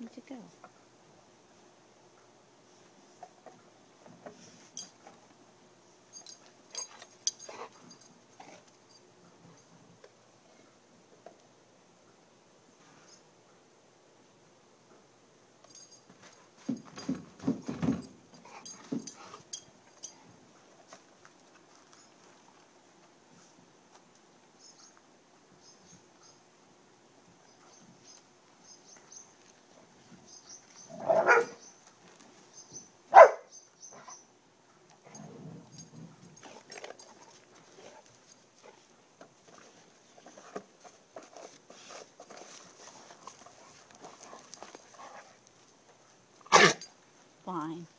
Need to go. Spine.